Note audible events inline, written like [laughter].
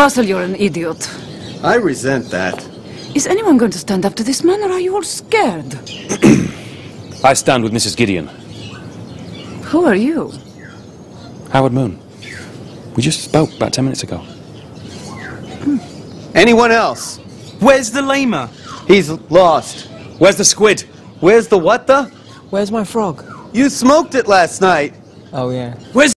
Fossil, you're an idiot. I resent that. Is anyone going to stand up to this man, or are you all scared? [clears throat] I stand with Mrs. Gideon. Who are you? Howard Moon. We just spoke about ten minutes ago. Hmm. Anyone else? Where's the lemur? He's lost. Where's the squid? Where's the what the? Where's my frog? You smoked it last night. Oh, yeah. Where's